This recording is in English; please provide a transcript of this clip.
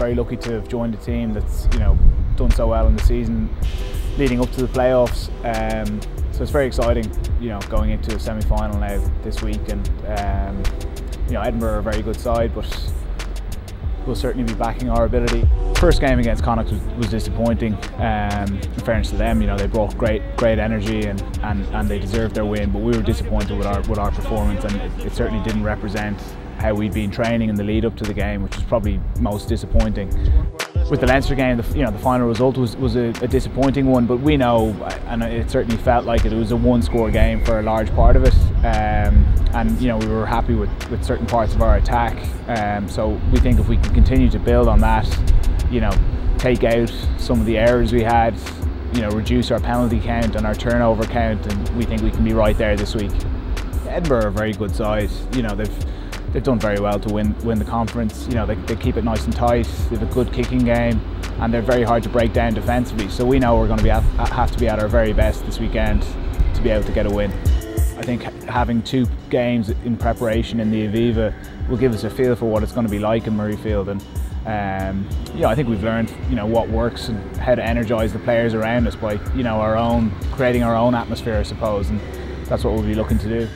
very lucky to have joined a team that's you know done so well in the season leading up to the playoffs. Um, so it's very exciting, you know, going into a semi-final now this week, and um, you know Edinburgh are a very good side, but we'll certainly be backing our ability. First game against Connacht was, was disappointing. Um, in fairness to them, you know they brought great great energy and, and, and they deserved their win, but we were disappointed with our with our performance, and it, it certainly didn't represent how we'd been training in the lead up to the game, which was probably most disappointing. With the Leinster game, the, you know the final result was, was a, a, disappointing one, but we know, and it certainly felt like it, it was a one-score game for a large part of it. Um, and you know we were happy with, with certain parts of our attack. Um, so we think if we can continue to build on that, you know, take out some of the errors we had, you know, reduce our penalty count and our turnover count, and we think we can be right there this week. Edinburgh are a very good side. You know they've they've done very well to win win the conference. You know they, they keep it nice and tight. They have a good kicking game, and they're very hard to break down defensively. So we know we're going to be at, have to be at our very best this weekend to be able to get a win. I think having two games in preparation in the Aviva will give us a feel for what it's going to be like in Murrayfield and um, you know, I think we've learned you know what works and how to energise the players around us by you know our own creating our own atmosphere I suppose and that's what we'll be looking to do.